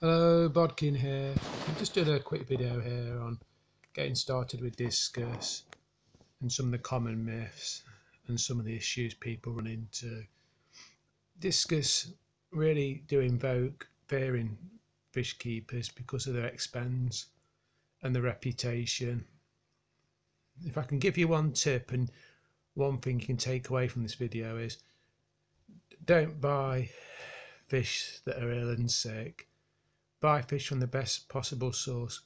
Hello, Bodkin here. I'm just did a quick video here on getting started with discus and some of the common myths and some of the issues people run into. Discus really do invoke fear in fish keepers because of their expense and the reputation. If I can give you one tip and one thing you can take away from this video is don't buy fish that are ill and sick buy fish from the best possible source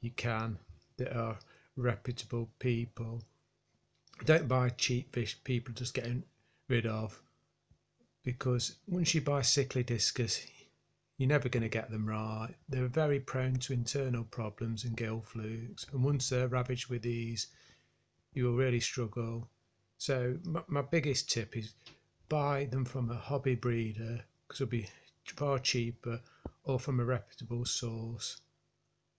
you can that are reputable people. Don't buy cheap fish people just getting rid of because once you buy sickly discus, you're never going to get them right. They're very prone to internal problems and gill flukes, and once they're ravaged with these, you will really struggle. So, my, my biggest tip is buy them from a hobby breeder because it'll be far cheaper or from a reputable source.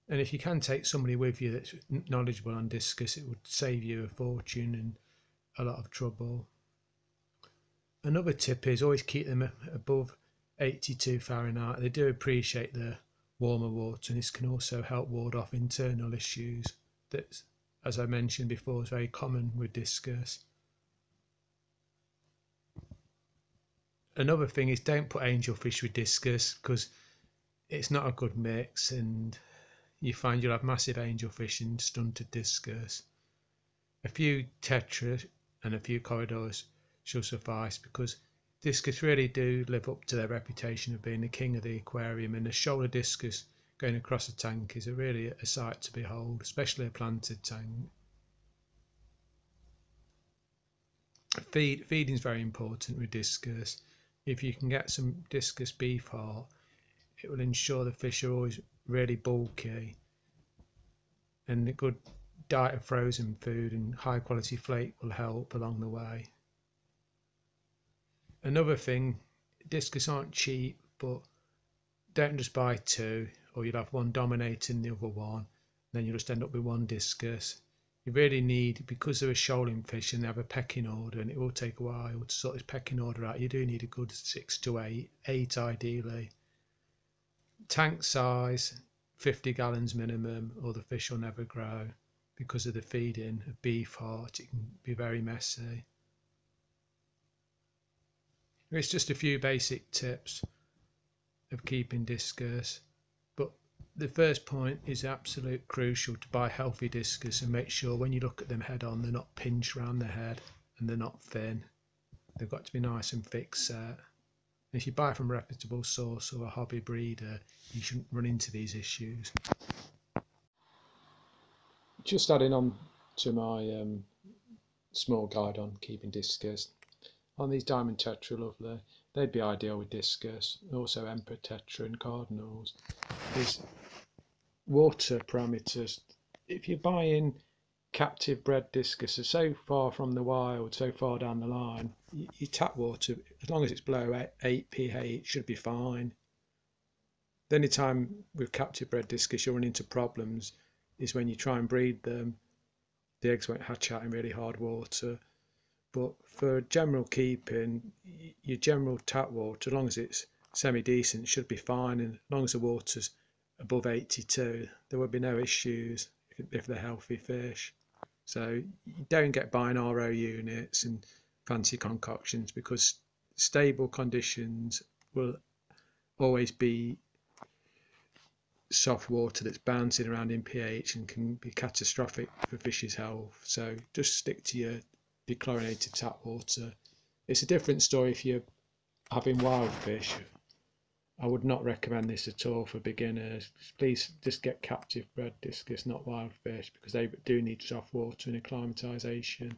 And if you can take somebody with you that's knowledgeable on discus, it would save you a fortune and a lot of trouble. Another tip is always keep them above 82 Fahrenheit. They do appreciate the warmer water, and this can also help ward off internal issues that, as I mentioned before, is very common with discus. Another thing is don't put angelfish with discus because it's not a good mix and you find you'll have massive angelfish and stunted discus. A few tetra and a few corydoras shall suffice because discus really do live up to their reputation of being the king of the aquarium and a shoulder discus going across a tank is a really a sight to behold, especially a planted tank. Feed, feeding is very important with discus if you can get some discus beef heart, it will ensure the fish are always really bulky and a good diet of frozen food and high quality flake will help along the way. Another thing, discus aren't cheap, but don't just buy two or you'll have one dominating the other one. Then you'll just end up with one discus you really need, because they're a shoaling fish and they have a pecking order, and it will take a while to sort this pecking order out, you do need a good six to eight, eight ideally. Tank size, 50 gallons minimum, or the fish will never grow because of the feeding of beef heart. It can be very messy. It's just a few basic tips of keeping discus But the first point is absolute crucial to buy healthy discus and make sure when you look at them head on they're not pinched around the head and they're not thin they've got to be nice and thick set if you buy from a reputable source or a hobby breeder you shouldn't run into these issues. Just adding on to my um, small guide on keeping discus. On these diamond tetra lovely. They'd be ideal with discus. Also emperor tetra and cardinals. Is water parameters. If you're buying captive bred discus are so far from the wild, so far down the line, your tap water, as long as it's below 8 pH, should be fine. The only time with captive bred discus you'll run into problems is when you try and breed them, the eggs won't hatch out in really hard water. But for general keeping, your general tap water, as long as it's semi decent, should be fine, and as long as the water's above 82, there will be no issues if, they're healthy fish. So you don't get buying RO units and fancy concoctions because stable conditions will always be soft water that's bouncing around in pH and can be catastrophic for fish's health. So just stick to your dechlorinated tap water. It's a different story if you're having wild fish I would not recommend this at all for beginners. Please just get captive bred discus, not wild fish, because they do need soft water and acclimatization.